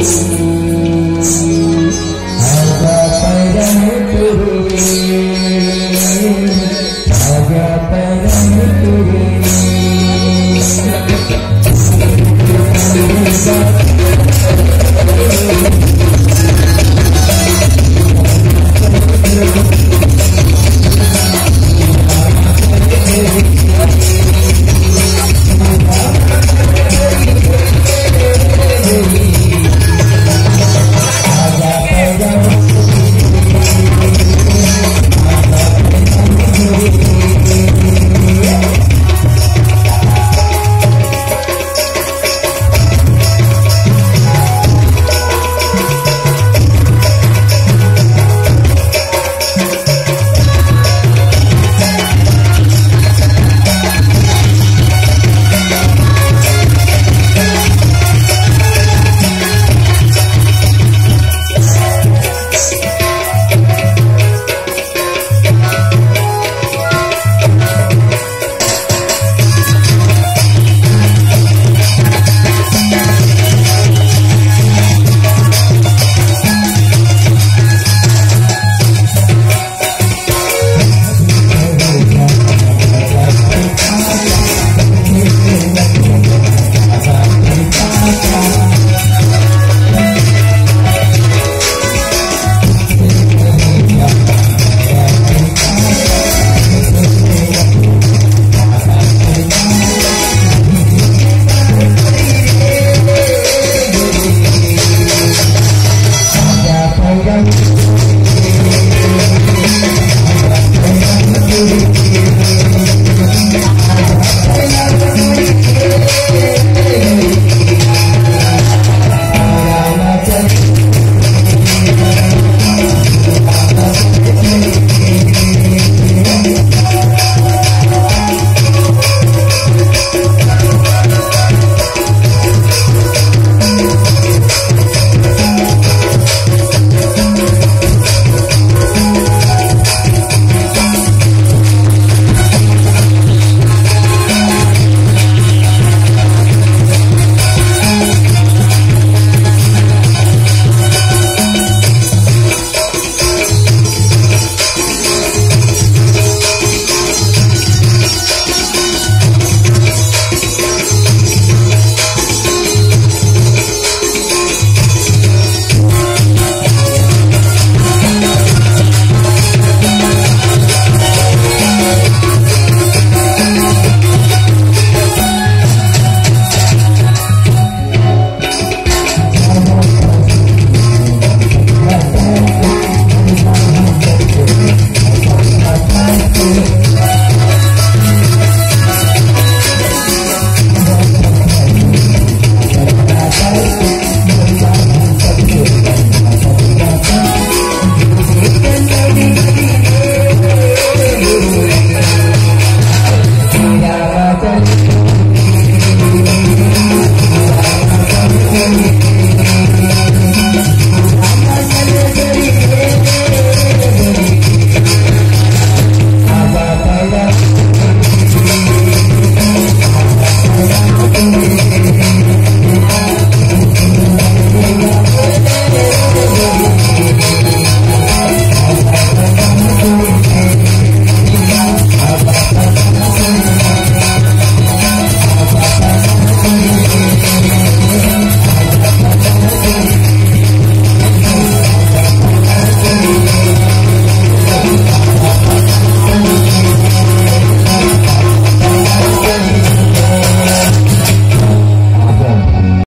Yes.